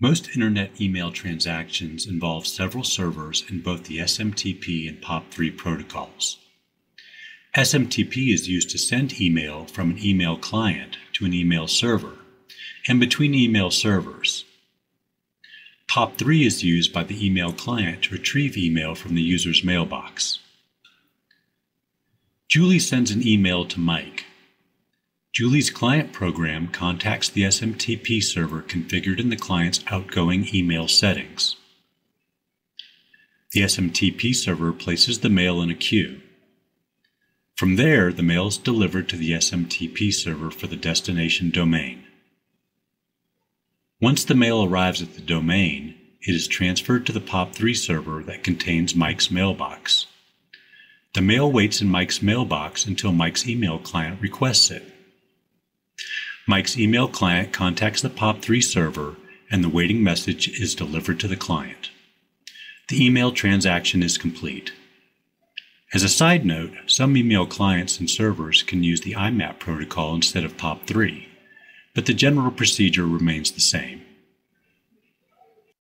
Most Internet email transactions involve several servers in both the SMTP and POP3 protocols. SMTP is used to send email from an email client to an email server and between email servers. POP3 is used by the email client to retrieve email from the user's mailbox. Julie sends an email to Mike. Julie's client program contacts the SMTP server configured in the client's outgoing email settings. The SMTP server places the mail in a queue. From there, the mail is delivered to the SMTP server for the destination domain. Once the mail arrives at the domain, it is transferred to the POP3 server that contains Mike's mailbox. The mail waits in Mike's mailbox until Mike's email client requests it. Mike's email client contacts the POP3 server and the waiting message is delivered to the client. The email transaction is complete. As a side note, some email clients and servers can use the IMAP protocol instead of POP3, but the general procedure remains the same.